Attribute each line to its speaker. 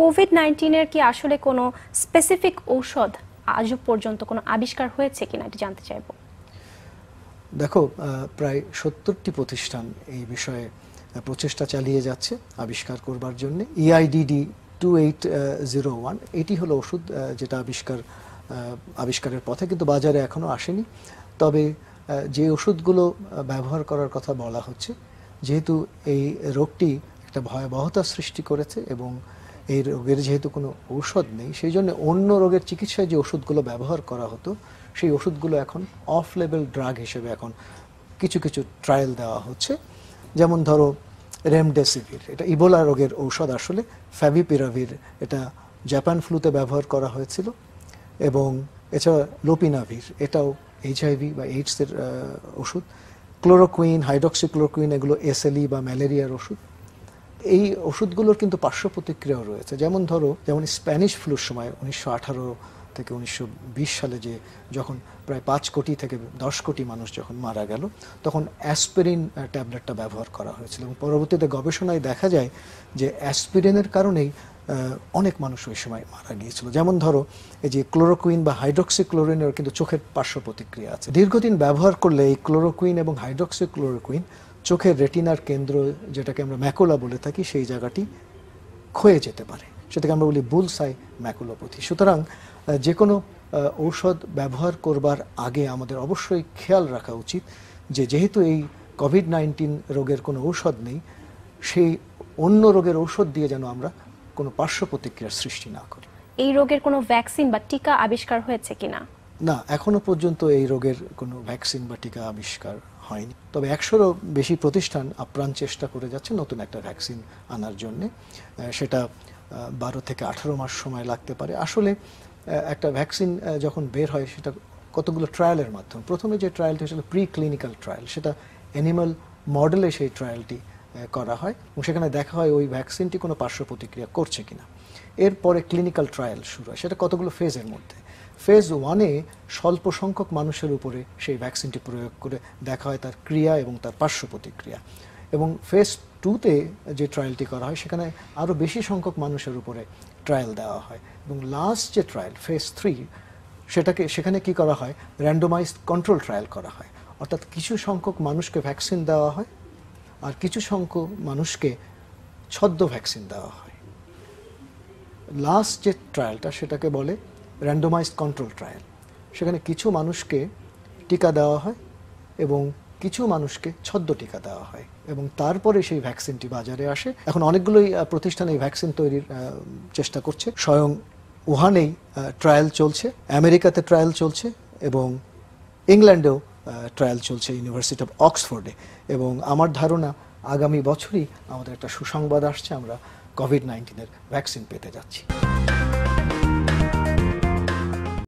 Speaker 1: Covid নাইন্টিনের কি আসলে কোনো স্পেসিফিক ঔষধ আজও পর্যন্ত কোনো আবিষ্কার হয়েছে কিনা এটি জানতে চাইব?
Speaker 2: দেখো প্রায় সত্তরটি প্রতিষ্ঠান এই বিষয়ে প্রচেষ্টা চালিয়ে যাচ্ছে আবিষ্কার করবার জন্য। EIDD two eight zero one এটি হলো ওষুধ যেটা আবিষ্কার আবিষ্কারের পথে কিন্তু বাজারে এখনও আসেনি। তবে যে ওষুধগুলো ব্যবহার করার কথা বলা হচ্ছে, যেহেতু এই রোগটি একটা ভয়াবহতা সৃষ্টি করেছে এবং এই রোগের যেহেতু কোনো ঔষধ নেই, সেই জন্য অন্য রোগের চিকিৎসায় যে ওষুধগুলো ব্যবহার করা হতো, সেই ওষুধগুলো এখন অফ লেভেল ড্রাগ হিসেবে এখন কিছু কিছু ট্রায়াল দেওয়া হচ্ছে। যেমন ধরো রেমডেসিভির এটা ইবোলা রোগের ঔষধ আসলে ফ্যাভিপিরাভির এটা জাপান ফ্লুতে ব্যবহার করা হয়েছিল। এবং এছাড়া লোপিনাভির এটাও এইচআইভি বা এইডসের ওষুধ। ক্লোরোকুইন হাইড্রক্সিক্লোরোকুইন এগুলো এসএলই বা ম্যালেরিয়ার ওষুধ। এই ওষুধগুলোর কিন্তু পার্শ্ব প্রতিক্রিয়াও রয়েছে। যেমন ধরো, যেমন স্প্যানিশ ফ্লুর সময় উনিশশো আঠারো থেকে উনিশশো বিশ সালে যে যখন প্রায় পাঁচ কোটি থেকে দশ কোটি মানুষ যখন মারা গেল, তখন অ্যাসপিরিন ট্যাবলেটটা ব্যবহার করা হয়েছিল। এবং পরবর্তীতে গবেষণায় দেখা যায় যে অ্যাসপিরিনের কারণেই অনেক মানুষ ওই সময় মারা গিয়েছিল। যেমন ধরো, এই যে ক্লোরোকুইন বা হাইড্রক্সিক্লোরিনের কিন্তু চোখের পার্শ্ব প্রতিক্রিয়া আছে। দীর্ঘদিন ব্যবহার করলে এই ক্লোরোকুইন এবং হাইড্রক্সিক্লোরোকুইন চোখের রেটিনার কেন্দ্র যেটাকে আমরা ম্যাকোলা বলে থাকি সেই জায়গাটি ক্ষয়ে যেতে পারে। সেটাকে আমরা বলি বুলসাই ম্যাকুলোপ্যাথি সুতরাং যে কোনো ঔষধ ব্যবহার করবার আগে আমাদের অবশ্যই খেয়াল রাখা উচিত যে যেহেতু এই কোভিড নাইন্টিন রোগের কোনো ঔষধ নেই সেই অন্য রোগের ঔষধ দিয়ে যেন আমরা কোনো পার্শ্ব প্রতিক্রিয়ার সৃষ্টি না করি।
Speaker 1: এই রোগের কোনো ভ্যাকসিন বা টিকা আবিষ্কার হয়েছে কিনা?
Speaker 2: না এখনও পর্যন্ত এই রোগের কোনো ভ্যাকসিন বা টিকা আবিষ্কার হয়নি। তবে একশোরও বেশি প্রতিষ্ঠান আপ্রাণ চেষ্টা করে যাচ্ছে নতুন একটা ভ্যাকসিন আনার জন্যে। সেটা বারো থেকে আঠারো মাস সময় লাগতে পারে। আসলে একটা ভ্যাকসিন যখন বের হয়, সেটা কতগুলো ট্রায়ালের মাধ্যমে? প্রথমে যে ট্রায়ালটি হয়েছিল প্রি ক্লিনিক্যাল ট্রায়াল, সেটা অ্যানিমাল মডেলে সেই ট্রায়ালটি করা হয় এবং সেখানে দেখা হয় ওই ভ্যাকসিনটি কোনো পার্শ্ব প্রতিক্রিয়া করছে কিনা। এরপরে ক্লিনিক্যাল ট্রায়াল শুরু হয়। সেটা কতগুলো ফেজের মধ্যে? ফেজ ওয়ানে স্বল্প সংখ্যক মানুষের উপরে সেই ভ্যাকসিনটি প্রয়োগ করে দেখা হয় তার ক্রিয়া এবং তার পার্শ্ব প্রতিক্রিয়া। এবং ফেজ টুতে যে ট্রায়ালটি করা হয়, সেখানে আরও বেশি সংখ্যক মানুষের উপরে ট্রায়াল দেওয়া হয়। এবং লাস্ট যে ট্রায়াল ফেজ থ্রি সেটাকে, সেখানে কি করা হয়? র্যান্ডোমাইজড কন্ট্রোল ট্রায়াল করা হয়। অর্থাৎ কিছু সংখ্যক মানুষকে ভ্যাকসিন দেওয়া হয় আর কিছু সংখ্যক মানুষকে ছদ্ম ভ্যাকসিন দেওয়া হয়। লাস্ট যে ট্রায়ালটা সেটাকে বলে র্যান্ডোমাইজড কন্ট্রোল ট্রায়াল সেখানে কিছু মানুষকে টিকা দেওয়া হয় এবং কিছু মানুষকে ছদ্ম টিকা দেওয়া হয় এবং তারপরে সেই ভ্যাকসিনটি বাজারে আসে। এখন অনেকগুলোই প্রতিষ্ঠান এই ভ্যাকসিন তৈরির চেষ্টা করছে। স্বয়ং উহানেই ট্রায়াল চলছে। আমেরিকাতে ট্রায়াল চলছে এবং ইংল্যান্ডেও ট্রায়াল চলছে ইউনিভার্সিটি অফ অক্সফোর্ডে এবং আমার ধারণা আগামী বছরই আমাদের একটা সুসংবাদ আসছে, আমরা কোভিড নাইন্টিনের ভ্যাকসিন পেতে যাচ্ছি।